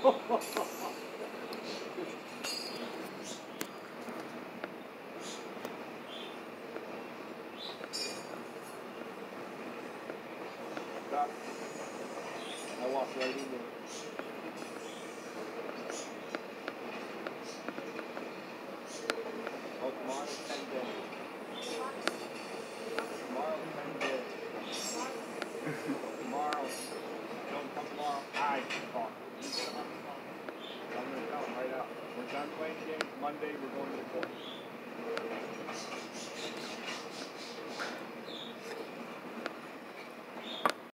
I walked right in there. Oh, tomorrow's ten days. Tomorrow's ten days. Tomorrow. Don't come tomorrow. I talk. Playing games. Monday we're going to the court.